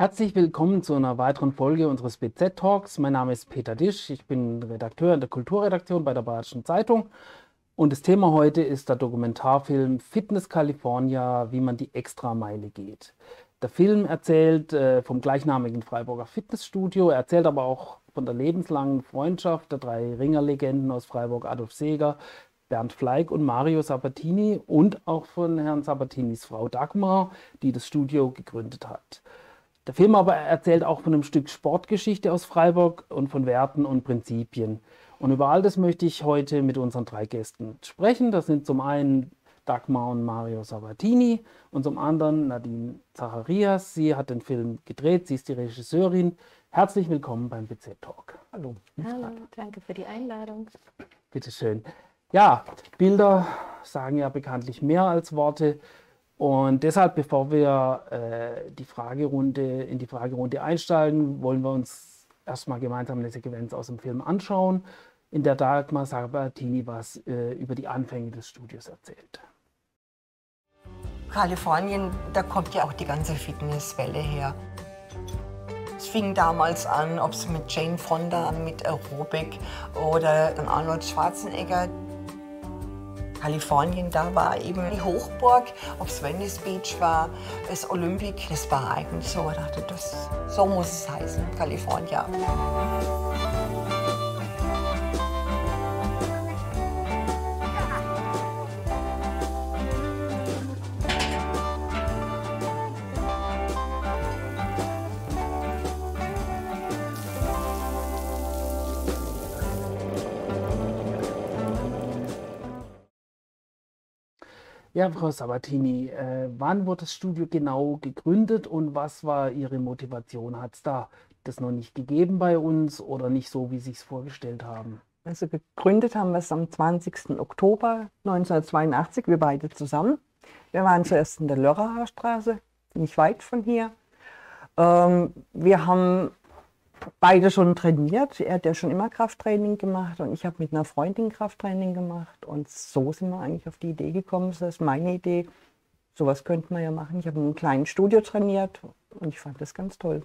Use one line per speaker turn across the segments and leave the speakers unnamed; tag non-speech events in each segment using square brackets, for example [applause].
Herzlich willkommen zu einer weiteren Folge unseres BZ Talks. Mein Name ist Peter Disch, ich bin Redakteur in der Kulturredaktion bei der Badischen Zeitung und das Thema heute ist der Dokumentarfilm Fitness California, wie man die Extrameile geht. Der Film erzählt äh, vom gleichnamigen Freiburger Fitnessstudio, er erzählt aber auch von der lebenslangen Freundschaft der drei Ringerlegenden aus Freiburg, Adolf Seeger, Bernd Fleig und Mario Sabatini und auch von Herrn Sabatinis Frau Dagmar, die das Studio gegründet hat. Der Film aber erzählt auch von einem Stück Sportgeschichte aus Freiburg und von Werten und Prinzipien. Und über all das möchte ich heute mit unseren drei Gästen sprechen. Das sind zum einen Dagmar und Mario Sabatini und zum anderen Nadine Zacharias. Sie hat den Film gedreht, sie ist die Regisseurin. Herzlich willkommen beim BZ Talk.
Hallo. Hallo, danke für die Einladung.
Bitte schön. Ja, Bilder sagen ja bekanntlich mehr als Worte. Und deshalb, bevor wir äh, die Fragerunde, in die Fragerunde einsteigen, wollen wir uns erstmal gemeinsam eine Sequenz aus dem Film anschauen, in der Dagmar Sabatini was äh, über die Anfänge des Studios erzählt.
Kalifornien, da kommt ja auch die ganze Fitnesswelle her. Es fing damals an, ob es mit Jane Fonda, mit Aerobic oder Arnold Schwarzenegger, Kalifornien, da war eben die Hochburg, ob es Venice Beach war, das Olympic, das war eigentlich so. Ich dachte, das, so muss es heißen, Kalifornien.
Ja, Frau Sabatini, äh, wann wurde das Studio genau gegründet und was war Ihre Motivation? Hat es da das noch nicht gegeben bei uns oder nicht so, wie Sie es vorgestellt haben?
Also gegründet haben wir es am 20. Oktober 1982, wir beide zusammen. Wir waren zuerst in der Lörracher Straße, nicht weit von hier. Ähm, wir haben beide schon trainiert. Er hat ja schon immer Krafttraining gemacht und ich habe mit einer Freundin Krafttraining gemacht. Und so sind wir eigentlich auf die Idee gekommen. Das ist meine Idee. Sowas könnte man ja machen. Ich habe in einem kleinen Studio trainiert und ich fand das ganz toll.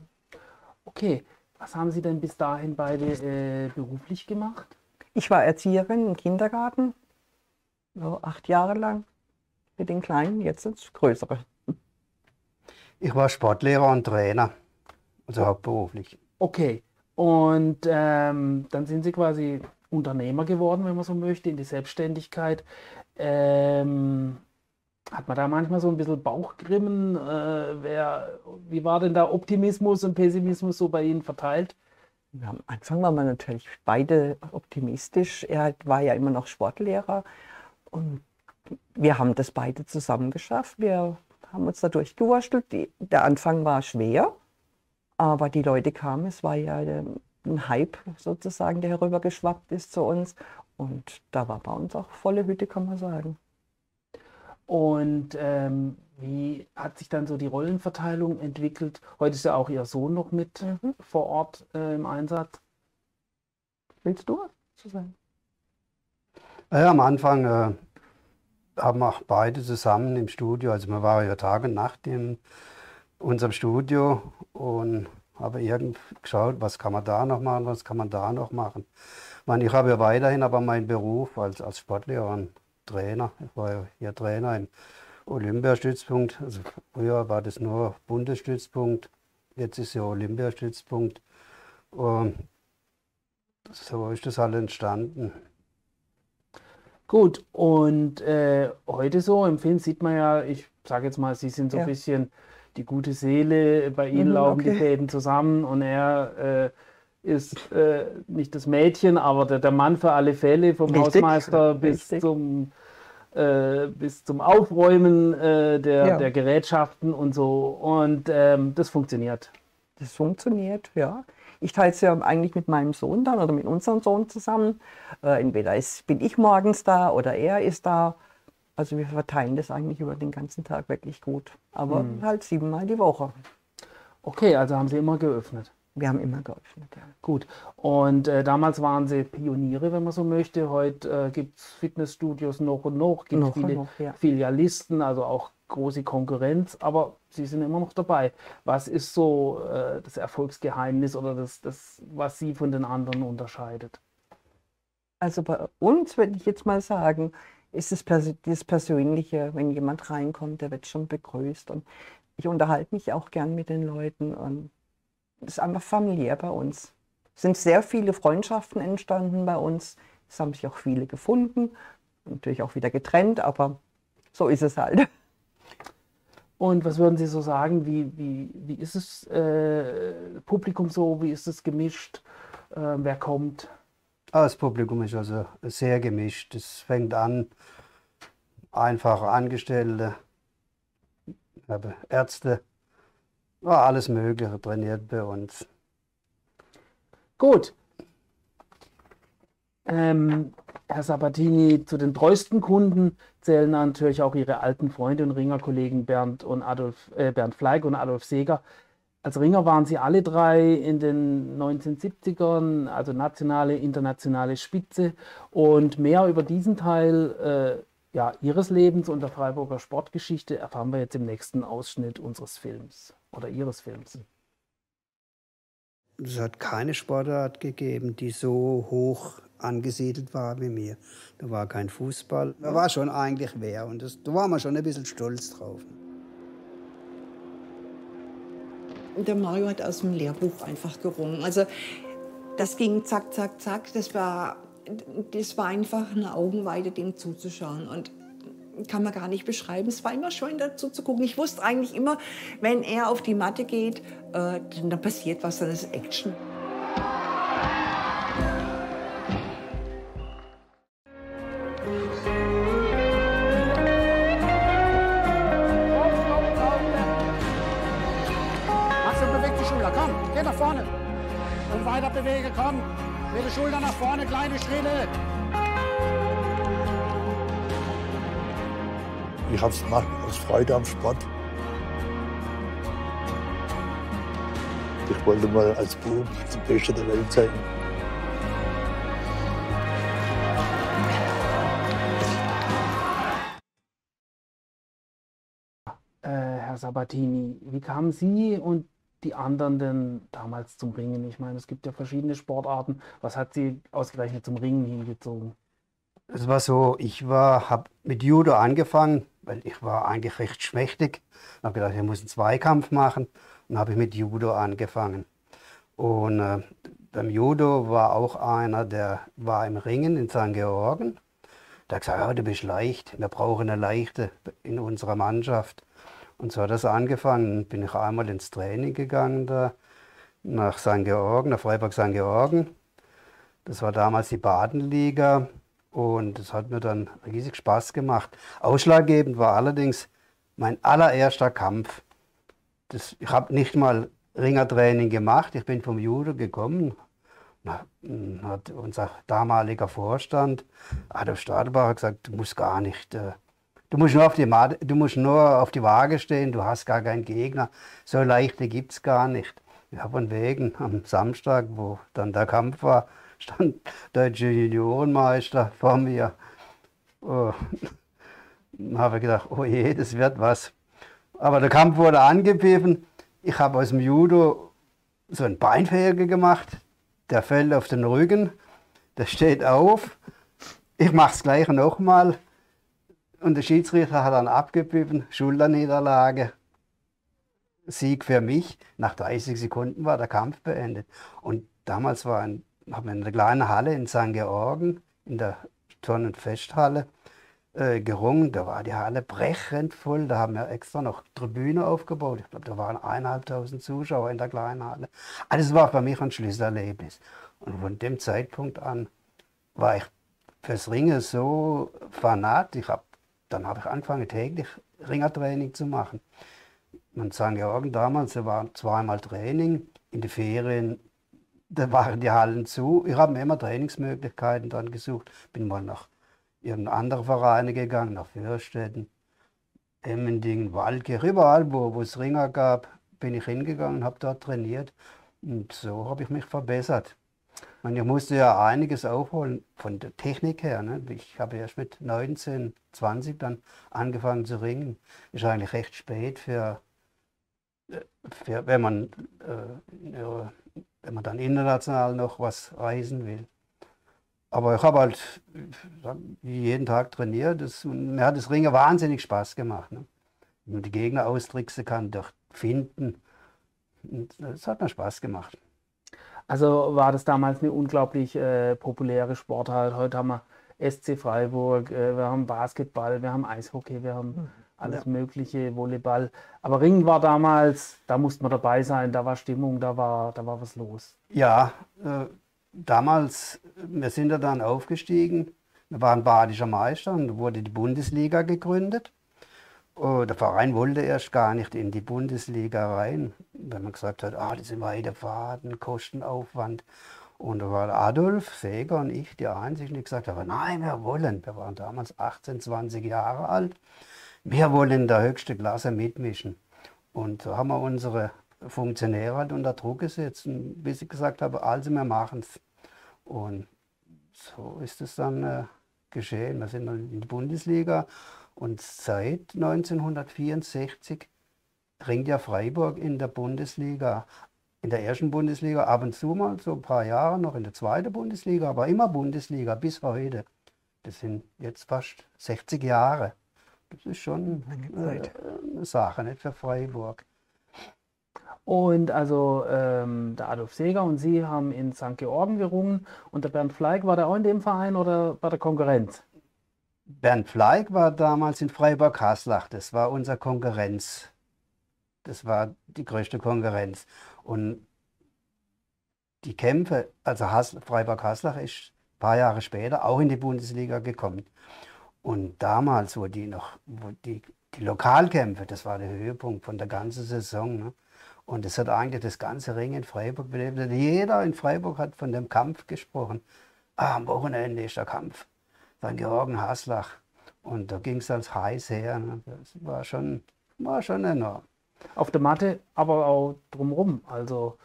Okay, was haben Sie denn bis dahin beide äh, beruflich gemacht?
Ich war Erzieherin im Kindergarten, so acht Jahre lang mit den Kleinen, jetzt sind es größere.
Ich war Sportlehrer und Trainer, also hauptberuflich.
Okay, und ähm, dann sind Sie quasi Unternehmer geworden, wenn man so möchte, in die Selbstständigkeit. Ähm, hat man da manchmal so ein bisschen Bauchgrimmen? Äh, wer, wie war denn da Optimismus und Pessimismus so bei Ihnen verteilt?
Ja, am Anfang waren wir natürlich beide optimistisch. Er war ja immer noch Sportlehrer und wir haben das beide zusammen geschafft. Wir haben uns da durchgewurschtelt. der Anfang war schwer, aber die Leute kamen, es war ja ein Hype sozusagen, der herübergeschwappt ist zu uns. Und da war bei uns auch volle Hütte, kann man sagen.
Und ähm, wie hat sich dann so die Rollenverteilung entwickelt? Heute ist ja auch Ihr Sohn noch mit mhm. vor Ort äh, im Einsatz.
Willst du zu sagen?
Ja, am Anfang äh, haben wir beide zusammen im Studio, also wir waren ja Tag und Nacht in unserem Studio und habe irgendwie geschaut, was kann man da noch machen, was kann man da noch machen. Ich, meine, ich habe ja weiterhin aber meinen Beruf als, als Sportlehrer und Trainer. Ich war ja hier Trainer im Olympiastützpunkt. Also früher war das nur Bundesstützpunkt, jetzt ist ja Olympiastützpunkt. Und so ist das halt entstanden.
Gut, und äh, heute so im Film sieht man ja, ich sage jetzt mal, Sie sind so ein bisschen die gute Seele, bei ihnen mhm, laufen okay. die Fäden zusammen und er äh, ist äh, nicht das Mädchen, aber der, der, Mann für alle Fälle, vom Richtig. Hausmeister bis zum, äh, bis zum Aufräumen äh, der, ja. der Gerätschaften und so. Und ähm, das funktioniert.
Das funktioniert, ja. Ich teile es ja eigentlich mit meinem Sohn dann oder mit unserem Sohn zusammen. Äh, entweder ist, bin ich morgens da oder er ist da. Also wir verteilen das eigentlich über den ganzen Tag wirklich gut. Aber mhm. halt siebenmal die Woche.
Okay, also haben Sie immer geöffnet.
Wir haben immer geöffnet, ja.
Gut. Und äh, damals waren Sie Pioniere, wenn man so möchte. Heute äh, gibt es Fitnessstudios noch und noch, gibt noch viele noch, ja. Filialisten, also auch große Konkurrenz, aber Sie sind immer noch dabei. Was ist so äh, das Erfolgsgeheimnis oder das, das, was Sie von den anderen unterscheidet?
Also bei uns würde ich jetzt mal sagen, ist es das Persönliche, wenn jemand reinkommt, der wird schon begrüßt. Und ich unterhalte mich auch gern mit den Leuten und es ist einfach familiär bei uns. Es sind sehr viele Freundschaften entstanden bei uns. Es haben sich auch viele gefunden, natürlich auch wieder getrennt, aber so ist es halt. [laughs]
Und was würden Sie so sagen, wie, wie, wie ist es äh, Publikum so, wie ist es gemischt, äh, wer kommt?
Das Publikum ist also sehr gemischt. Es fängt an, einfache Angestellte, Ärzte, alles Mögliche trainiert bei uns.
Gut. Ähm, Herr Sabatini, zu den treuesten Kunden zählen natürlich auch Ihre alten Freunde und Ringerkollegen Bernd, und Adolf, äh, Bernd Fleig und Adolf Seeger. Als Ringer waren Sie alle drei in den 1970ern, also nationale, internationale Spitze. Und mehr über diesen Teil äh, ja, Ihres Lebens und der Freiburger Sportgeschichte erfahren wir jetzt im nächsten Ausschnitt unseres Films oder Ihres Films.
Es hat keine Sportart gegeben, die so hoch angesiedelt war wie mir. Da war kein Fußball. Da war schon eigentlich wer und das, da war man schon ein bisschen stolz drauf.
Der Mario hat aus dem Lehrbuch einfach gerungen. Also das ging zack, zack, zack. Das war, das war einfach eine Augenweide, dem zuzuschauen. Und kann man gar nicht beschreiben. Es war immer schön dazu zu gucken. Ich wusste eigentlich immer, wenn er auf die Matte geht, äh, dann passiert was, dann ist Action.
Wege, komm. Mit Schulter nach vorne, kleine Schritte.
Ich habe es gemacht aus Freude am Sport. Ich wollte mal als Bub zum Beste der Welt sein.
Äh, Herr Sabatini, wie kamen Sie und die anderen denn damals zum Ringen? Ich meine, es gibt ja verschiedene Sportarten. Was hat sie ausgerechnet zum Ringen hingezogen?
Es war so, ich war, habe mit Judo angefangen, weil ich war eigentlich recht schmächtig. Ich habe gedacht, ich muss einen Zweikampf machen und habe ich mit Judo angefangen. Und äh, beim Judo war auch einer, der war im Ringen in St. Georgen. Der hat gesagt, ja, du bist leicht, wir brauchen eine Leichte in unserer Mannschaft. Und so hat das angefangen. Bin ich einmal ins Training gegangen da nach St. Georgen, nach Freiburg St. Georgen. Das war damals die Badenliga und das hat mir dann riesig Spaß gemacht. Ausschlaggebend war allerdings mein allererster Kampf. Das, ich habe nicht mal Ringertraining gemacht, ich bin vom Judo gekommen. Dann hat unser damaliger Vorstand, Adolf Stadelbach, gesagt, du musst gar nicht äh, Du musst, nur auf die, du musst nur auf die Waage stehen, du hast gar keinen Gegner. So leichte gibt es gar nicht. Ja, von wegen, am Samstag, wo dann der Kampf war, [laughs] stand der deutsche Juniorenmeister vor mir. Oh. [laughs] Dann habe ich gedacht, oh je, das wird was. Aber der Kampf wurde angepfiffen. Ich habe aus dem Judo so einen Beinfäger gemacht. Der fällt auf den Rücken, der steht auf. Ich mache es gleich nochmal. Und der Schiedsrichter hat dann abgepfiffen, Schulterniederlage, Sieg für mich. Nach 30 Sekunden war der Kampf beendet. Und damals war ein, haben wir in einer kleinen Halle in St. Georgen, in der Turn- und Festhalle, äh, gerungen. Da war die Halle brechend voll. Da haben wir extra noch Tribüne aufgebaut. Ich glaube, da waren eineinhalbtausend Zuschauer in der kleinen Halle. Alles war für mich ein Schlüsselerlebnis. Und von dem Zeitpunkt an war ich fürs Ringen so fanat. Ich habe dann habe ich angefangen, täglich Ringertraining zu machen. In St. Georgen damals, da war zweimal Training. In den Ferien, da waren die Hallen zu. Ich habe mir immer Trainingsmöglichkeiten dann gesucht. Bin mal nach irgendeinen anderen Vereine gegangen, nach Fürstetten, Emmendingen, Waldkirch, überall, wo, wo es Ringer gab, bin ich hingegangen, habe dort trainiert. Und so habe ich mich verbessert. Meine, ich musste ja einiges aufholen von der Technik her. Ne? Ich habe erst mit 19, 20 dann angefangen zu ringen. Ist eigentlich recht spät für, äh, für wenn man äh, wenn man dann international noch was reisen will. Aber ich habe halt jeden Tag trainiert. Das, mir hat das Ringen wahnsinnig Spaß gemacht. Ne? Wenn man die Gegner austricksen kann, durch Finden. Das hat mir Spaß gemacht.
Also war das damals eine unglaublich äh, populäre Sportart. Heute haben wir SC Freiburg, äh, wir haben Basketball, wir haben Eishockey, wir haben hm, alles ja. Mögliche, Volleyball. Aber Ringen war damals, da musste man dabei sein, da war Stimmung, da war, da war was los.
Ja, äh, damals, wir sind ja dann aufgestiegen. Wir waren badischer Meister und wurde die Bundesliga gegründet. Oh, der Verein wollte erst gar nicht in die Bundesliga rein, weil man gesagt hat, ah, das sind weite Fahrten, Kostenaufwand. Und da war Adolf Seger und ich die Einzigen, die gesagt haben, nein, wir wollen. Wir waren damals 18, 20 Jahre alt. Wir wollen in der höchsten Klasse mitmischen. Und so haben wir unsere Funktionäre halt unter Druck gesetzt, bis ich gesagt habe, also wir machen es. Und so ist es dann äh, geschehen. Wir sind dann in die Bundesliga und seit 1964 ringt ja Freiburg in der Bundesliga. In der ersten Bundesliga, ab und zu mal, so ein paar Jahre noch in der zweiten Bundesliga, aber immer Bundesliga bis heute. Das sind jetzt fast 60 Jahre. Das ist schon äh, eine Sache, nicht für Freiburg.
Und also ähm, der Adolf Seger und Sie haben in St. Georgen gerungen und der Bernd Fleig, war der auch in dem Verein oder bei der Konkurrenz?
Bernd Fleig war damals in Freiburg-Haslach. Das war unser Konkurrenz. Das war die größte Konkurrenz. Und die Kämpfe, also Freiburg-Haslach ist ein paar Jahre später auch in die Bundesliga gekommen. Und damals, wo die noch, wo die, die Lokalkämpfe, das war der Höhepunkt von der ganzen Saison. Ne? Und es hat eigentlich das ganze Ring in Freiburg belebt. Jeder in Freiburg hat von dem Kampf gesprochen. Ah, am Wochenende ist der Kampf. St. Georgen Haslach. Und da ging es als heiß her. Ne? Das war schon, war schon enorm.
Auf der Matte, aber auch drumherum. Also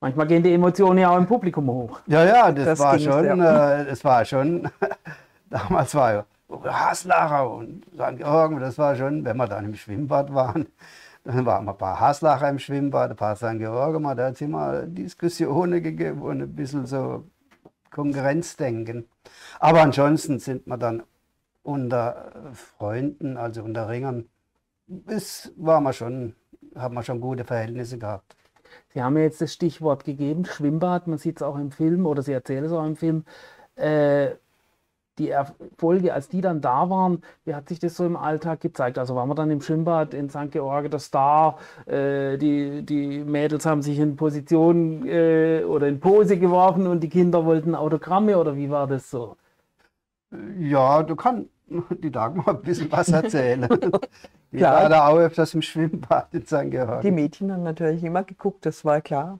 manchmal gehen die Emotionen ja auch im Publikum hoch.
Ja, ja, das, das war schon, äh, das war schon, [laughs] damals war ja Haslacher und St. Georgen, das war schon, wenn wir dann im Schwimmbad waren, [laughs] dann waren ein paar Haslacher im Schwimmbad, ein paar St. Georgen, da hat es immer Diskussionen gegeben und ein bisschen so Konkurrenzdenken. Aber ansonsten sind wir dann unter Freunden, also unter Ringern, bis war man schon, haben wir schon gute Verhältnisse gehabt.
Sie haben ja jetzt das Stichwort gegeben, Schwimmbad, man sieht es auch im Film oder Sie erzählen es auch im Film. Äh, die Erfolge, als die dann da waren, wie hat sich das so im Alltag gezeigt? Also waren wir dann im Schwimmbad in St. George, der Star, äh, die, die Mädels haben sich in Position äh, oder in Pose geworfen und die Kinder wollten Autogramme oder wie war das so?
Ja, du kannst [laughs] die Dagmar ein bisschen was erzählen. [laughs] die war da auch öfters im Schwimmbad in St. George.
Die Mädchen haben natürlich immer geguckt, das war klar.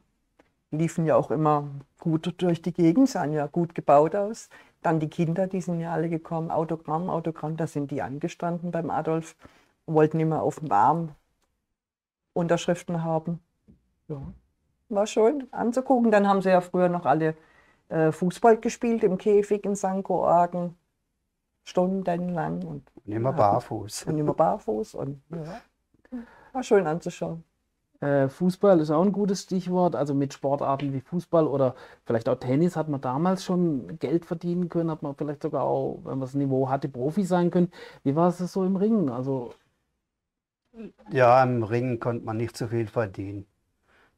Liefen ja auch immer gut durch die Gegend, sahen ja gut gebaut aus. Dann die Kinder, die sind ja alle gekommen, Autogramm, Autogramm, da sind die angestanden beim Adolf, wollten immer auf dem Arm Unterschriften haben. Ja, war schön anzugucken. Dann haben sie ja früher noch alle äh, Fußball gespielt im Käfig in St. Georgen, stundenlang. Und,
und immer barfuß.
Und immer barfuß und ja, war schön anzuschauen.
Äh, Fußball ist auch ein gutes Stichwort. Also mit Sportarten wie Fußball oder vielleicht auch Tennis hat man damals schon Geld verdienen können, hat man vielleicht sogar auch, wenn man das Niveau hatte, Profi sein können. Wie war es so im Ringen? Also
ja, im Ringen konnte man nicht so viel verdienen.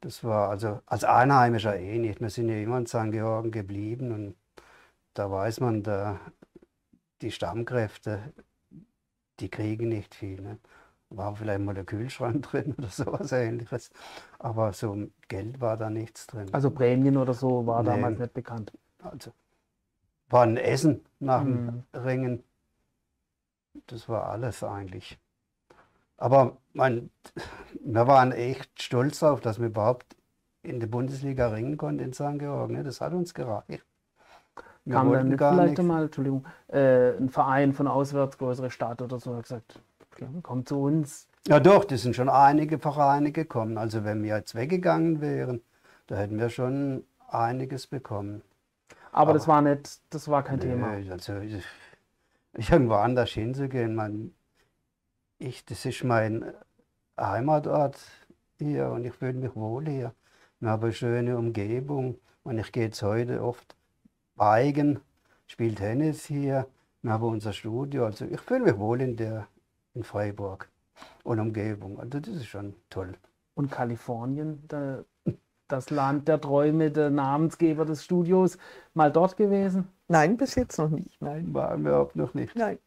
Das war also als Einheimischer eh nicht. Wir sind ja immer in St. Georgen geblieben und da weiß man, da, die Stammkräfte, die kriegen nicht viel. Ne? War vielleicht mal der Kühlschrank [laughs] drin oder sowas ähnliches. Aber so Geld war da nichts drin.
Also Prämien oder so war nee. damals nicht bekannt.
Also war ein Essen nach dem mhm. Ringen. Das war alles eigentlich. Aber mein, [laughs] wir waren echt stolz darauf, dass wir überhaupt in der Bundesliga ringen konnten in St. Georgen. Ne? Das hat uns gereicht.
Wir Kam dann vielleicht nicht. mal, Entschuldigung, äh, ein Verein von auswärts, größere Stadt oder so, hat gesagt, kommt zu uns.
Ja doch, das sind schon einige Vereine gekommen. Also wenn wir jetzt weggegangen wären, da hätten wir schon einiges bekommen.
Aber, das war nicht, das war kein Thema.
Nee, also, ich- irgendwo anders hinzugehen, man, ich, das ist mein Heimatort hier und ich fühle mich wohl hier. Wir haben eine schöne Umgebung und ich gehe jetzt heute oft biken, spiele Tennis hier, wir haben unser Studio, also ich fühle mich wohl in der in Freiburg und Umgebung. Also das ist schon toll.
Und Kalifornien, da, das Land der Träume, der Namensgeber des Studios, mal dort gewesen?
Nein, bis jetzt noch nicht. Nein.
Waren wir überhaupt noch nicht.
Nein.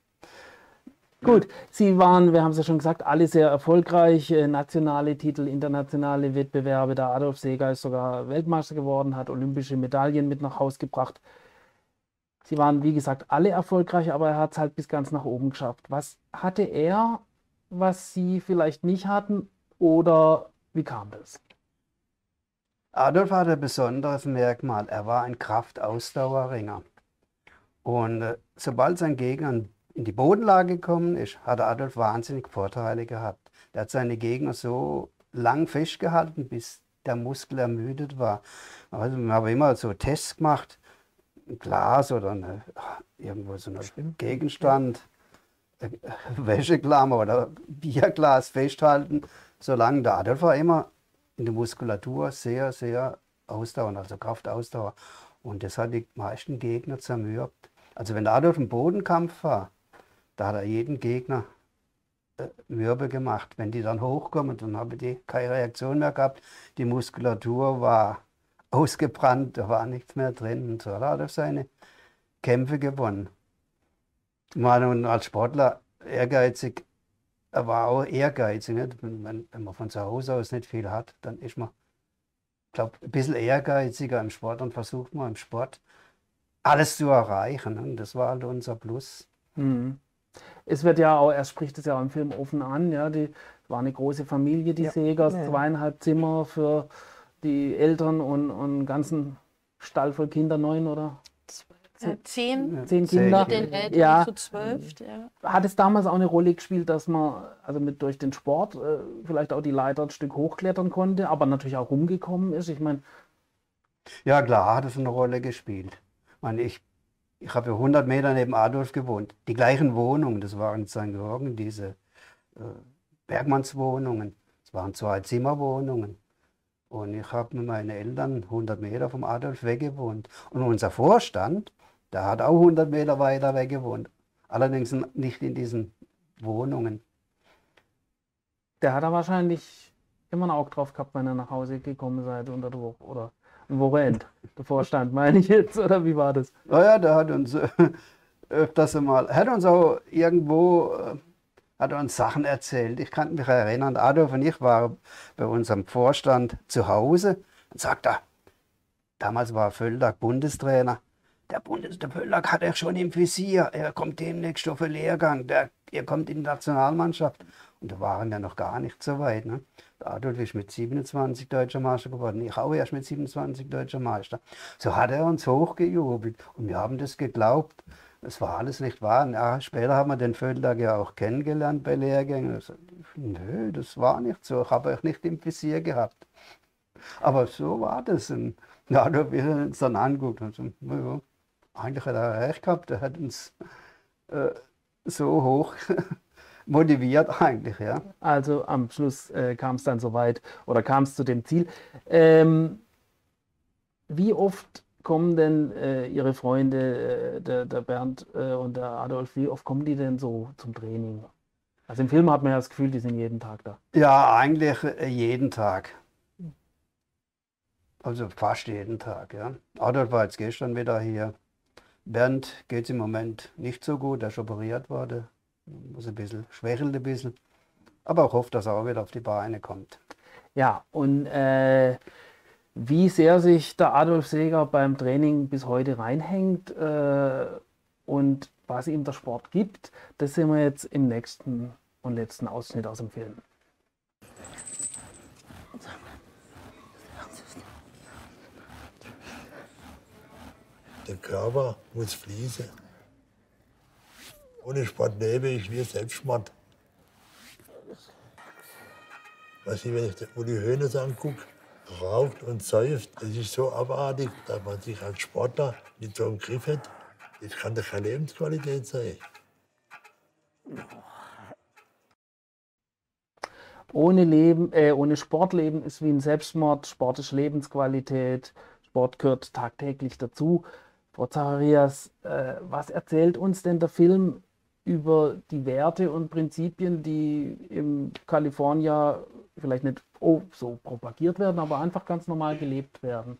Gut, Sie waren, wir haben es ja schon gesagt, alle sehr erfolgreich. äh, Nationale Titel, internationale Wettbewerbe. Der Adolf Seeger ist sogar Weltmeister geworden, hat olympische Medaillen mit nach Haus gebracht. Sie waren, wie gesagt, alle erfolgreich, aber er hat es halt bis ganz nach oben geschafft. Was hatte er, was Sie vielleicht nicht hatten? Oder wie kam das?
Adolf hatte ein besonderes Merkmal. Er war ein Kraftausdauerringer. Und äh, sobald sein Gegner in die Bodenlage gekommen ist, hat Adolf wahnsinnig Vorteile gehabt. Er hat seine Gegner so lang festgehalten, bis der Muskel ermüdet war. Also wir haben immer so Tests gemacht, ein Glas oder eine, irgendwo so ein Gegenstand, Wäscheklammer oder Bierglas festhalten, solange der Adolf war immer in der Muskulatur sehr, sehr ausdauernd, also Kraftausdauer. Und das hat die meisten Gegner zermürbt. Also wenn der Adolf im Bodenkampf war, da hat er jeden Gegner äh, mürbe gemacht. Wenn die dann hochkommen, dann haben die keine Reaktion mehr gehabt. Die Muskulatur war ausgebrannt, da war nichts mehr drin. Und so hat Adolf seine Kämpfe gewonnen. Man, und als Sportler ehrgeizig, er war auch ehrgeizig. Nicht? Wenn, man von zu Hause aus nicht viel hat, dann ist man, glaube ein bisschen ehrgeiziger im Sport und versucht man im Sport alles zu erreichen. Und das war halt unser Plus.
Mhm. Es wird ja auch, er spricht es ja auch im Film offen an, ja, die war eine große Familie, die
Ja.
Segers,
Ja.
zweieinhalb Zimmer für die Eltern und, und einen ganzen Stall voll Kinder, neun oder
zehn
zehn
Zehn
Kinder.
mit den Eltern
Ja.
zu zwölf. Ja.
Hat es damals auch eine Rolle gespielt, dass man also mit durch den Sport äh, vielleicht auch die Leiter ein Stück hochklettern konnte, aber natürlich auch rumgekommen ist? Ich meine,
Ja, klar, hat es eine Rolle gespielt. Ich meine, ich, ich habe ja 100 Meter neben Adolf gewohnt. Die gleichen Wohnungen, das waren in St. Georgen diese äh, Bergmannswohnungen. Das waren zwei Zimmerwohnungen. Und ich habe mit meinen Eltern 100 Meter vom Adolf weggewohnt. Und unser Vorstand, der hat auch 100 Meter weiter weg gewohnt. Allerdings nicht in diesen Wohnungen.
der hat da wahrscheinlich immer ein Auge drauf gehabt, wenn er nach Hause gekommen seid unter der Woche oder am Wochenende. Der Vorstand, [laughs] meine ich jetzt, oder wie war das?
Naja, der hat uns äh, öfters einmal, hat uns auch irgendwo, äh, hat uns Sachen erzählt. Ich kann mich erinnern, Adolf und ich waren bei unserem Vorstand zu Hause und sagt er, damals war Völldag Bundestrainer. Der, Bundes, hat er schon im Visier. Er kommt demnächst auf den Lehrgang. Der, er kommt in die Nationalmannschaft. Und da waren wir noch gar nicht so weit. Ne? Adolf ist mit 27 deutscher Meister geworden. Ich auch erst mit 27 deutscher Meister. So hat er uns hochgejubelt. Und wir haben das geglaubt. Es war alles nicht wahr. Ja, später haben wir den Völltag ja auch kennengelernt bei Lehrgängen. Ich sagte, Nö, das war nicht so. Ich habe euch nicht im Visier gehabt. Aber so war das. Und da wir uns dann angeguckt und so, na ja, eigentlich hat er recht gehabt. Er hat uns äh, so hoch [laughs] motiviert eigentlich, ja.
Also am Schluss äh, kam es dann so weit oder kam es zu dem Ziel. Ähm, wie oft kommen denn äh, Ihre Freunde, äh, der, der Bernd äh, und der Adolf, wie oft kommen die denn so zum Training? Also im Film hat man ja das Gefühl, die sind jeden Tag da.
Ja, eigentlich äh, jeden Tag. Also fast jeden Tag, ja. Adolf war jetzt gestern wieder hier. Bernd geht es im Moment nicht so gut, er ist operiert worden. Muss ein bisschen, schwächelt ein bisschen. Aber ich hoffe, dass er auch wieder auf die Beine kommt.
Ja, und äh, wie sehr sich der Adolf Seeger beim Training bis heute reinhängt äh, und was ihm der Sport gibt, das sehen wir jetzt im nächsten und letzten Ausschnitt aus dem Film.
Der Körper muss fließen. Ohne Sport lebe ich wie Selbstmord. Weiß nicht, wenn ich die Höhne so angucke, raucht und säuft. Das ist so abartig, dass man sich als Sportler nicht so im Griff hat. Das kann doch keine Lebensqualität sein.
Ohne, Leben, äh, ohne Sportleben ist wie ein Selbstmord. Sport Lebensqualität. Sport gehört tagtäglich dazu. Frau Zacharias, äh, was erzählt uns denn der Film über die Werte und Prinzipien, die im California vielleicht nicht oh, so propagiert werden, aber einfach ganz normal gelebt werden?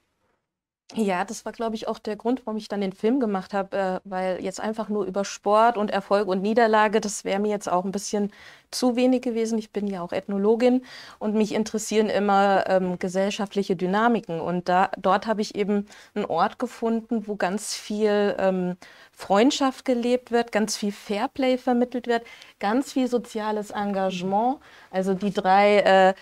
Ja, das war, glaube ich, auch der Grund, warum ich dann den Film gemacht habe, äh, weil jetzt einfach nur über Sport und Erfolg und Niederlage, das wäre mir jetzt auch ein bisschen zu wenig gewesen. Ich bin ja auch Ethnologin und mich interessieren immer ähm, gesellschaftliche Dynamiken. Und da, dort habe ich eben einen Ort gefunden, wo ganz viel ähm, Freundschaft gelebt wird, ganz viel Fairplay vermittelt wird, ganz viel soziales Engagement. Also die drei äh,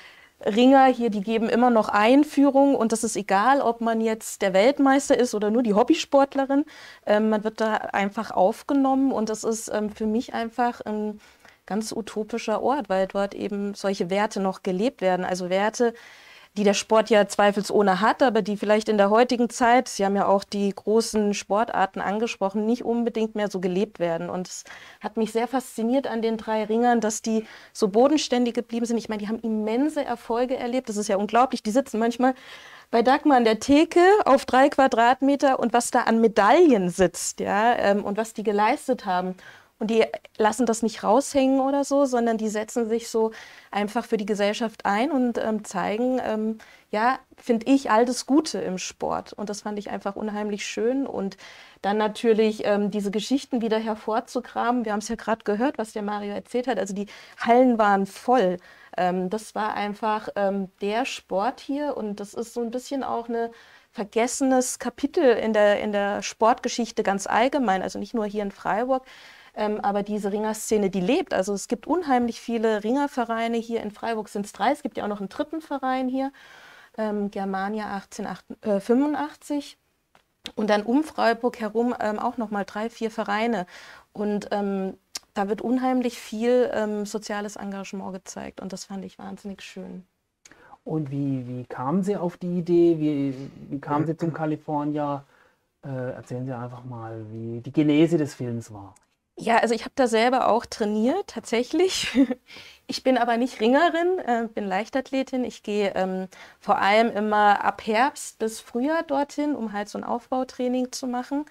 Ringer hier, die geben immer noch Einführung und das ist egal, ob man jetzt der Weltmeister ist oder nur die Hobbysportlerin. Ähm, man wird da einfach aufgenommen und das ist ähm, für mich einfach ein ganz utopischer Ort, weil dort eben solche Werte noch gelebt werden. Also Werte, die der Sport ja zweifelsohne hat, aber die vielleicht in der heutigen Zeit, Sie haben ja auch die großen Sportarten angesprochen, nicht unbedingt mehr so gelebt werden. Und es hat mich sehr fasziniert an den drei Ringern, dass die so bodenständig geblieben sind. Ich meine, die haben immense Erfolge erlebt. Das ist ja unglaublich. Die sitzen manchmal bei Dagmar an der Theke auf drei Quadratmeter und was da an Medaillen sitzt, ja, ähm, und was die geleistet haben. Und die lassen das nicht raushängen oder so, sondern die setzen sich so einfach für die Gesellschaft ein und ähm, zeigen, ähm, ja, finde ich, all das Gute im Sport. Und das fand ich einfach unheimlich schön. Und dann natürlich ähm, diese Geschichten wieder hervorzugraben. Wir haben es ja gerade gehört, was der Mario erzählt hat. Also die Hallen waren voll. Ähm, das war einfach ähm, der Sport hier. Und das ist so ein bisschen auch eine vergessenes Kapitel in der, in der Sportgeschichte ganz allgemein, also nicht nur hier in Freiburg, ähm, aber diese Ringerszene, die lebt. Also es gibt unheimlich viele Ringervereine. Hier in Freiburg sind es drei. Es gibt ja auch noch einen dritten Verein hier, ähm, Germania 1885. Äh, Und dann um Freiburg herum ähm, auch nochmal drei, vier Vereine. Und ähm, da wird unheimlich viel ähm, soziales Engagement gezeigt. Und das fand ich wahnsinnig schön.
Und wie, wie kamen Sie auf die Idee? Wie, wie kamen Sie zum California? Äh, erzählen Sie einfach mal, wie die Genese des Films war.
Ja, also ich habe da selber auch trainiert, tatsächlich. [laughs] Ich bin aber nicht Ringerin, äh, bin Leichtathletin. Ich gehe ähm, vor allem immer ab Herbst bis Frühjahr dorthin, um halt so ein Aufbautraining zu machen.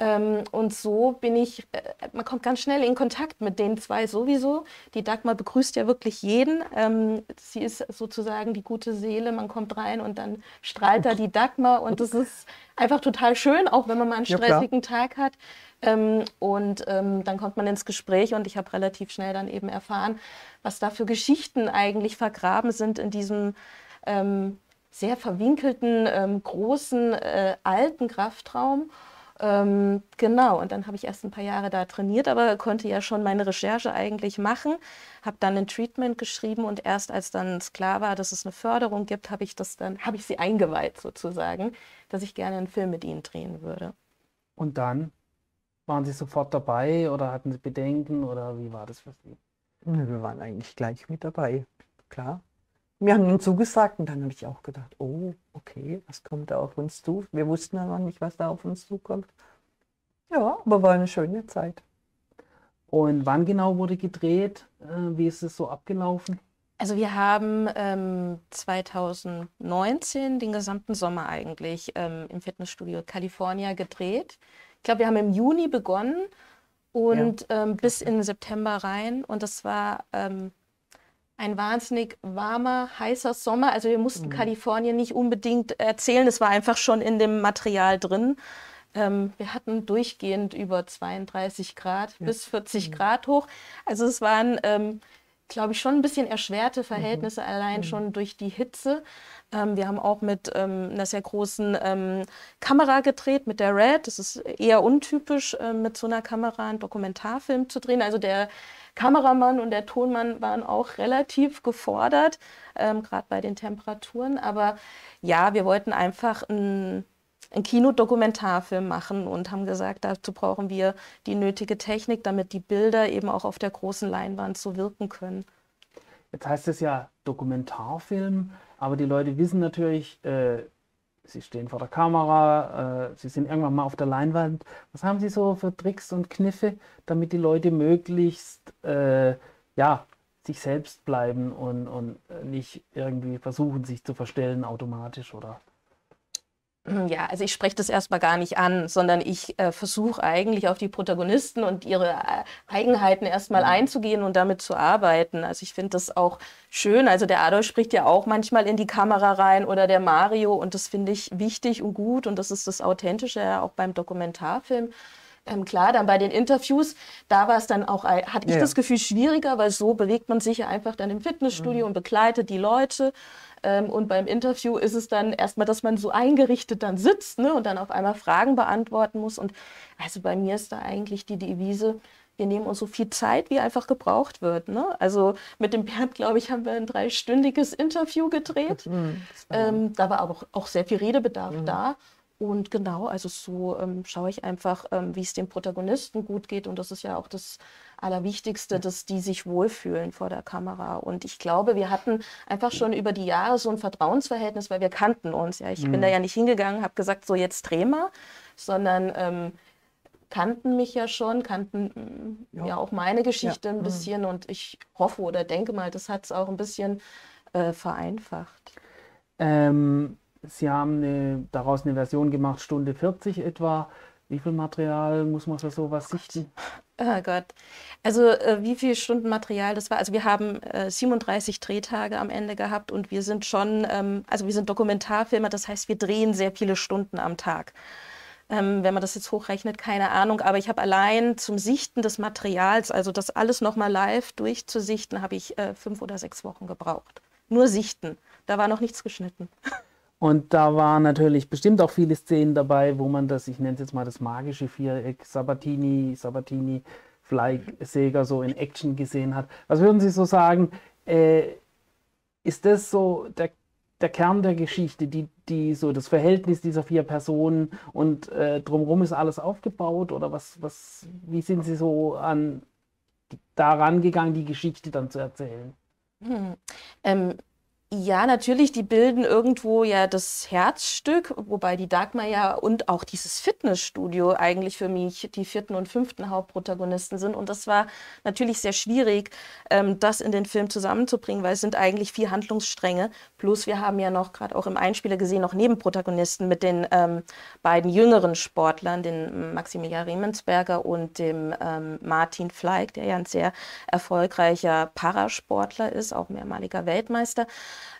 Ähm, und so bin ich, äh, man kommt ganz schnell in Kontakt mit den zwei sowieso. Die Dagmar begrüßt ja wirklich jeden. Ähm, sie ist sozusagen die gute Seele. Man kommt rein und dann strahlt da die Dagmar und das ist einfach total schön, auch wenn man mal einen
Ja,
stressigen Tag hat. Ähm, und dann kommt man ins Gespräch und ich habe relativ schnell dann eben erfahren, was da für Geschichten eigentlich vergraben sind in diesem sehr verwinkelten, großen, äh, alten Kraftraum. Ähm, genau, und dann habe ich erst ein paar Jahre da trainiert, aber konnte ja schon meine Recherche eigentlich machen, habe dann ein Treatment geschrieben und erst als dann es klar war, dass es eine Förderung gibt, habe ich das dann, habe ich sie eingeweiht sozusagen, dass ich gerne einen Film mit ihnen drehen würde.
Und dann waren Sie sofort dabei oder hatten Sie Bedenken oder wie war das für Sie?
Wir waren eigentlich gleich mit dabei, klar. Wir haben ihnen zugesagt und dann habe ich auch gedacht, oh, okay, was kommt da auf uns zu? Wir wussten ja noch nicht, was da auf uns zukommt. Ja, aber war eine schöne Zeit.
Und wann genau wurde gedreht? Äh, wie ist es so abgelaufen?
Also wir haben ähm, 2019 den gesamten Sommer eigentlich ähm, im Fitnessstudio California gedreht. Ich glaube, wir haben im Juni begonnen und ähm, bis in September rein. Und das war ähm, ein wahnsinnig warmer, heißer Sommer. Also wir mussten Kalifornien nicht unbedingt erzählen, es war einfach schon in dem Material drin. Ähm, wir hatten durchgehend über 32 Grad bis 40 Grad hoch. Also es waren, ähm, glaube ich, schon ein bisschen erschwerte Verhältnisse, allein schon durch die Hitze. Ähm, wir haben auch mit ähm, einer sehr großen ähm, Kamera gedreht, mit der Red. Das ist eher untypisch, ähm, mit so einer Kamera einen Dokumentarfilm zu drehen. Also der Kameramann und der Tonmann waren auch relativ gefordert, ähm, gerade bei den Temperaturen. Aber ja, wir wollten einfach ein einen Kinodokumentarfilm machen und haben gesagt, dazu brauchen wir die nötige Technik, damit die Bilder eben auch auf der großen Leinwand so wirken können.
Jetzt heißt es ja Dokumentarfilm, aber die Leute wissen natürlich, äh, sie stehen vor der Kamera, äh, sie sind irgendwann mal auf der Leinwand. Was haben Sie so für Tricks und Kniffe, damit die Leute möglichst äh, ja, sich selbst bleiben und, und nicht irgendwie versuchen, sich zu verstellen automatisch oder
ja, also ich spreche das erstmal gar nicht an, sondern ich äh, versuche eigentlich auf die Protagonisten und ihre äh, Eigenheiten erstmal mhm. einzugehen und damit zu arbeiten. Also ich finde das auch schön. Also der Adolf spricht ja auch manchmal in die Kamera rein oder der Mario und das finde ich wichtig und gut und das ist das Authentische ja auch beim Dokumentarfilm. Ähm, klar, dann bei den Interviews, da war es dann auch, äh, hatte ich ja. das Gefühl, schwieriger, weil so bewegt man sich ja einfach dann im Fitnessstudio mhm. und begleitet die Leute. Ähm, und beim Interview ist es dann erstmal, dass man so eingerichtet dann sitzt ne, und dann auf einmal Fragen beantworten muss. Und also bei mir ist da eigentlich die Devise, wir nehmen uns so viel Zeit, wie einfach gebraucht wird. Ne? Also mit dem Bernd, glaube ich, haben wir ein dreistündiges Interview gedreht. Mhm, ähm, da war aber auch, auch sehr viel Redebedarf mhm. da. Und genau, also so ähm, schaue ich einfach, ähm, wie es den Protagonisten gut geht. Und das ist ja auch das Allerwichtigste, dass die sich wohlfühlen vor der Kamera. Und ich glaube, wir hatten einfach schon über die Jahre so ein Vertrauensverhältnis, weil wir kannten uns. Ja, ich mhm. bin da ja nicht hingegangen, habe gesagt, so jetzt dreh mal, sondern ähm, kannten mich ja schon, kannten ja, ja auch meine Geschichte ja. ein mhm. bisschen. Mhm. Und ich hoffe oder denke mal, das hat es auch ein bisschen äh, vereinfacht.
Ähm, Sie haben eine, daraus eine Version gemacht, Stunde 40 etwa. Wie viel Material muss man für sowas oh sichten? [laughs]
Oh Gott. Also äh, wie viel Stunden Material das war? Also wir haben äh, 37 Drehtage am Ende gehabt und wir sind schon, ähm, also wir sind Dokumentarfilmer, das heißt, wir drehen sehr viele Stunden am Tag. Ähm, wenn man das jetzt hochrechnet, keine Ahnung. Aber ich habe allein zum Sichten des Materials, also das alles nochmal live durchzusichten, habe ich äh, fünf oder sechs Wochen gebraucht. Nur sichten. Da war noch nichts geschnitten. [laughs]
Und da waren natürlich bestimmt auch viele Szenen dabei, wo man das, ich nenne es jetzt mal das magische Viereck, Sabatini, Sabatini, Flyseger so in Action gesehen hat. Was würden Sie so sagen? Äh, ist das so der, der Kern der Geschichte, die, die so das Verhältnis dieser vier Personen und äh, drumherum ist alles aufgebaut? Oder was, was, wie sind Sie so an daran gegangen, die Geschichte dann zu erzählen?
Hm. Ähm, ja, natürlich, die bilden irgendwo ja das Herzstück, wobei die Dagmar ja und auch dieses Fitnessstudio eigentlich für mich die vierten und fünften Hauptprotagonisten sind. Und das war natürlich sehr schwierig, ähm, das in den Film zusammenzubringen, weil es sind eigentlich vier Handlungsstränge. Plus wir haben ja noch gerade auch im Einspieler gesehen, noch Nebenprotagonisten mit den ähm, beiden jüngeren Sportlern, den Maximilian Riemensberger und dem ähm, Martin Fleig, der ja ein sehr erfolgreicher Parasportler ist, auch mehrmaliger Weltmeister.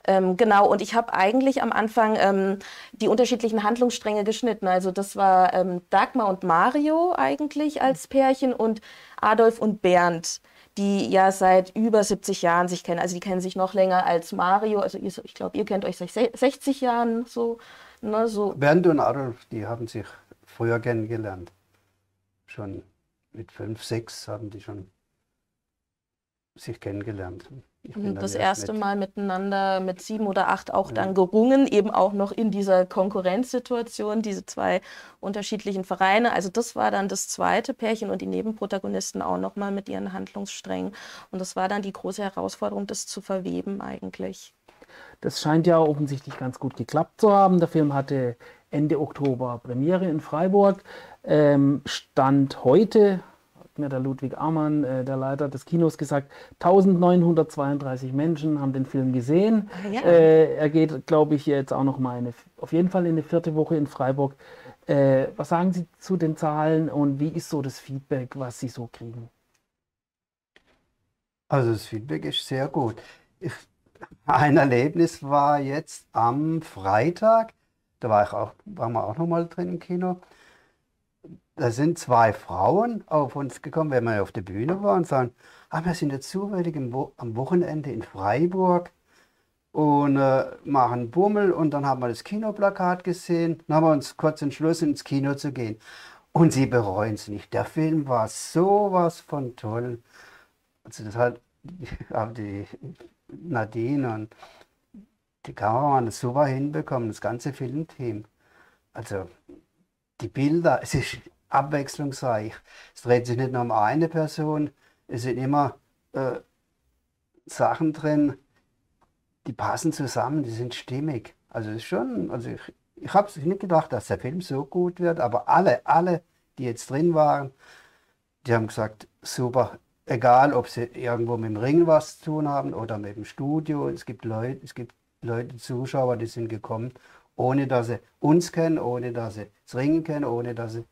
Ähm, genau, und ich habe eigentlich am Anfang ähm, die unterschiedlichen Handlungsstränge geschnitten. Also das war ähm, Dagmar und Mario eigentlich als Pärchen und Adolf und Bernd die ja seit über 70 Jahren sich kennen. Also die kennen sich noch länger als Mario. Also ihr, ich glaube, ihr kennt euch seit 60 Jahren so. Ne, so.
Bernd und Adolf, die haben sich früher kennengelernt. Schon mit fünf, sechs haben die schon sich kennengelernt.
Das erste Mal miteinander mit sieben oder acht auch ja. dann gerungen, eben auch noch in dieser Konkurrenzsituation, diese zwei unterschiedlichen Vereine. Also das war dann das zweite Pärchen und die Nebenprotagonisten auch nochmal mit ihren Handlungssträngen. Und das war dann die große Herausforderung, das zu verweben eigentlich.
Das scheint ja offensichtlich ganz gut geklappt zu haben. Der Film hatte Ende Oktober Premiere in Freiburg. Ähm, Stand heute mir der Ludwig Amann, äh, der Leiter des Kinos, gesagt, 1932 Menschen haben den Film gesehen. Ah, ja. Äh, er geht, glaube ich, jetzt auch noch mal eine, auf jeden Fall in die vierte Woche in Freiburg. Äh, was sagen Sie zu den Zahlen und wie ist so das Feedback, was Sie so kriegen?
Also das Feedback ist sehr gut. Ich, ein Erlebnis war jetzt am Freitag, da war ich auch, waren wir auch noch mal drin im Kino da sind zwei Frauen auf uns gekommen, wenn wir auf der Bühne waren, und sagen, ah, wir sind jetzt zufällig am Wochenende in Freiburg und äh, machen Bummel und dann haben wir das Kinoplakat gesehen, dann haben wir uns kurz entschlossen, ins Kino zu gehen. Und sie bereuen es nicht. Der Film war sowas von toll. Also das hat [laughs] die Nadine und die Kameramann das super hinbekommen, das ganze Filmteam. Also die Bilder, es ist abwechslungsreich. Es dreht sich nicht nur um eine Person, es sind immer äh, Sachen drin, die passen zusammen, die sind stimmig. Also es ist schon, also ich, ich habe nicht gedacht, dass der Film so gut wird, aber alle, alle, die jetzt drin waren, die haben gesagt, super, egal ob sie irgendwo mit dem Ring was zu tun haben oder mit dem Studio. Es gibt Leute, es gibt Leute, Zuschauer, die sind gekommen, ohne dass sie uns kennen, ohne dass sie das Ringen kennen, ohne dass sie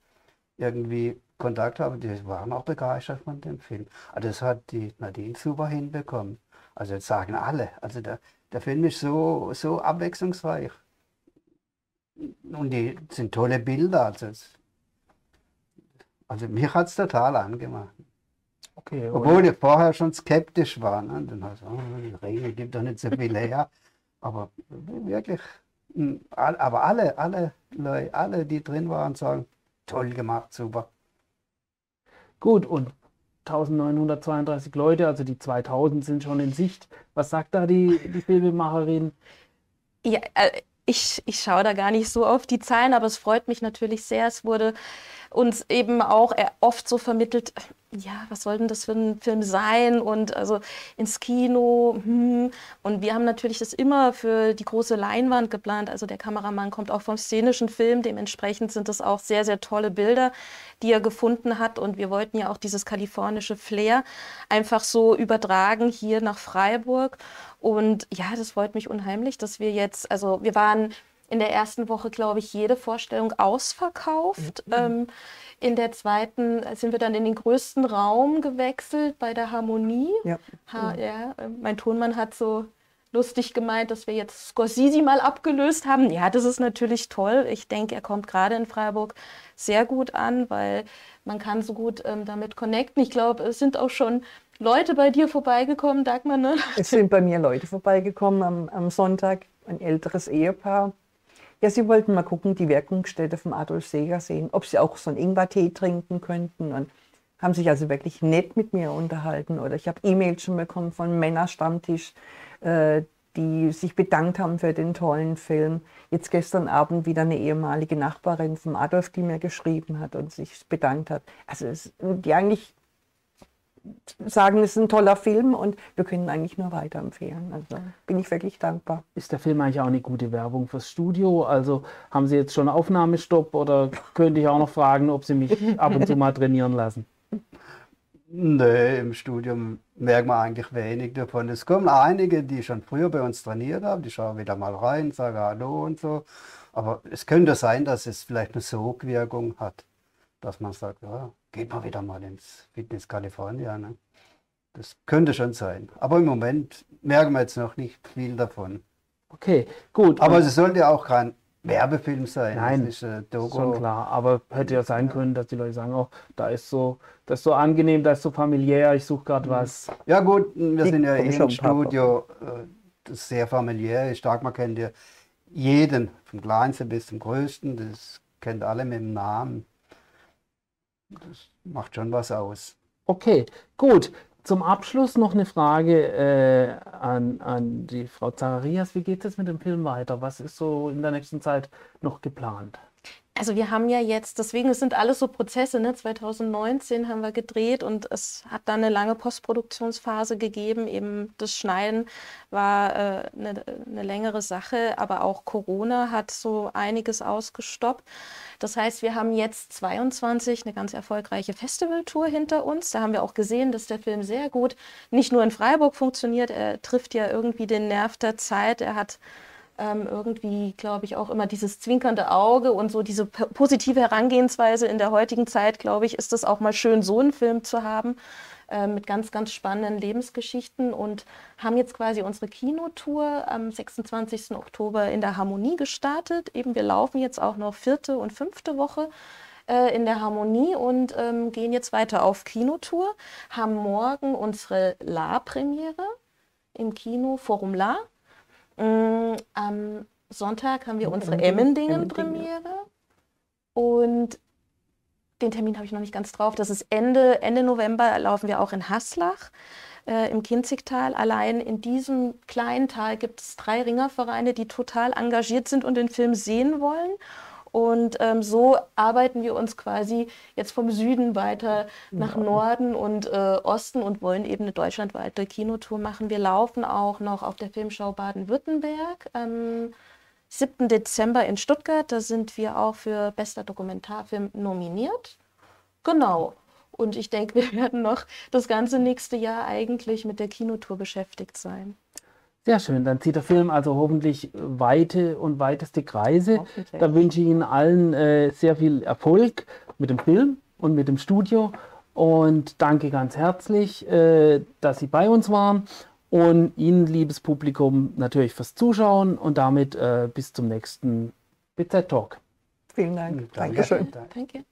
irgendwie Kontakt haben. Die waren auch begeistert von dem Film. Also das hat die Nadine super hinbekommen. Also jetzt sagen alle. Also der, der Film ist so, so abwechslungsreich. Und die sind tolle Bilder. Also, es, also mich hat es total angemacht.
Okay,
Obwohl ich vorher schon skeptisch war. Ne? Dann hast du, oh, Ringe gibt doch nicht so viel her. Aber wirklich, aber alle, alle Leute, alle, die drin waren, sagen, toll gemacht, super.
Gut, und 1932 Leute, also die 2000 sind schon in Sicht. Was sagt da die, die Filmemacherin?
Ja, äh, ich, ich schaue da gar nicht so auf die Zahlen, aber es freut mich natürlich sehr. Es wurde uns eben auch äh, oft so vermittelt, ja, was soll denn das für ein Film sein und also ins Kino. Hm. Und wir haben natürlich das immer für die große Leinwand geplant. Also der Kameramann kommt auch vom szenischen Film. Dementsprechend sind das auch sehr, sehr tolle Bilder, die er gefunden hat. Und wir wollten ja auch dieses kalifornische Flair einfach so übertragen hier nach Freiburg. Und ja, das freut mich unheimlich, dass wir jetzt, also wir waren in der ersten Woche, glaube ich, jede Vorstellung ausverkauft. Mhm. Ähm, in der zweiten sind wir dann in den größten Raum gewechselt bei der Harmonie. Ja. Ha, ja, mein Tonmann hat so lustig gemeint, dass wir jetzt Scorsese mal abgelöst haben. Ja, das ist natürlich toll. Ich denke, er kommt gerade in Freiburg sehr gut an, weil man kann so gut ähm, damit connecten. Ich glaube, es sind auch schon Leute bei dir vorbeigekommen, Dagmar, ne?
Es sind bei mir Leute vorbeigekommen am, am Sonntag, ein älteres Ehepaar. Ja, sie wollten mal gucken, die Wirkungsstätte vom Adolf Seeger sehen, ob sie auch so einen Ingwertee trinken könnten und haben sich also wirklich nett mit mir unterhalten. Oder ich habe E-Mails schon bekommen von Männerstammtisch, äh, die sich bedankt haben für den tollen Film. Jetzt gestern Abend wieder eine ehemalige Nachbarin vom Adolf, die mir geschrieben hat und sich bedankt hat. Also es, die eigentlich sagen, es ist ein toller Film und wir können eigentlich nur weiterempfehlen. Also bin ich wirklich dankbar.
Ist der Film eigentlich auch eine gute Werbung fürs Studio? Also haben Sie jetzt schon Aufnahmestopp oder könnte ich auch noch fragen, ob Sie mich [laughs] ab und zu mal trainieren lassen?
Nee, im Studium merkt man eigentlich wenig davon. Es kommen einige, die schon früher bei uns trainiert haben, die schauen wieder mal rein, sagen Hallo und so. Aber es könnte sein, dass es vielleicht eine Sogwirkung hat, dass man sagt, ja, geht man wieder mal ins Fitness California. Ne? Das könnte schon sein. Aber im Moment merken wir jetzt noch nicht viel davon.
Okay, gut.
Aber es sollte auch kein Werbefilm sein.
Nein, das ist äh, schon klar. Aber hätte ja sein können, dass die Leute sagen, oh, da ist so, das ist so angenehm, da ist so familiär, ich suche gerade mhm. was.
Ja gut, wir sind ja eh im Studio, äh, das sehr familiär ist. Dagmar kennt ja jeden, vom Kleinsten bis zum Größten, das kennt alle mit dem Namen das macht schon was aus.
Okay, gut. Zum Abschluss noch eine Frage äh, an, an die Frau Zacharias. Wie geht es mit dem Film weiter? Was ist so in der nächsten Zeit noch geplant?
Also wir haben ja jetzt, deswegen es sind alles so Prozesse, ne? 2019 haben wir gedreht und es hat dann eine lange Postproduktionsphase gegeben. Eben das Schneiden war äh, eine, eine längere Sache, aber auch Corona hat so einiges ausgestoppt. Das heißt, wir haben jetzt 22 eine ganz erfolgreiche Festivaltour hinter uns. Da haben wir auch gesehen, dass der Film sehr gut nicht nur in Freiburg funktioniert, er trifft ja irgendwie den Nerv der Zeit. Er hat ähm, irgendwie, glaube ich, auch immer dieses zwinkernde Auge und so diese positive Herangehensweise in der heutigen Zeit, glaube ich, ist es auch mal schön, so einen Film zu haben äh, mit ganz, ganz spannenden Lebensgeschichten und haben jetzt quasi unsere Kinotour am 26. Oktober in der Harmonie gestartet. Eben wir laufen jetzt auch noch vierte und fünfte Woche äh, in der Harmonie und ähm, gehen jetzt weiter auf Kinotour, haben morgen unsere La-Premiere im Kino Forum La Mm, am Sonntag haben wir unsere Emmendingen-Premiere und den Termin habe ich noch nicht ganz drauf. Das ist Ende, Ende November, laufen wir auch in Haslach äh, im Kinzigtal. Allein in diesem kleinen Tal gibt es drei Ringervereine, die total engagiert sind und den Film sehen wollen. Und ähm, so arbeiten wir uns quasi jetzt vom Süden weiter nach ja. Norden und äh, Osten und wollen eben eine deutschlandweite Kinotour machen. Wir laufen auch noch auf der Filmschau Baden-Württemberg. Am 7. Dezember in Stuttgart, da sind wir auch für bester Dokumentarfilm nominiert. Genau. Und ich denke, wir werden noch das ganze nächste Jahr eigentlich mit der Kinotour beschäftigt sein.
Sehr schön, dann zieht der Film also hoffentlich weite und weiteste Kreise. Da wünsche ich Ihnen allen äh, sehr viel Erfolg mit dem Film und mit dem Studio und danke ganz herzlich, äh, dass Sie bei uns waren und Ihnen, liebes Publikum, natürlich fürs Zuschauen und damit äh, bis zum nächsten BZ Talk.
Vielen Dank. Danke. Dankeschön.
Danke.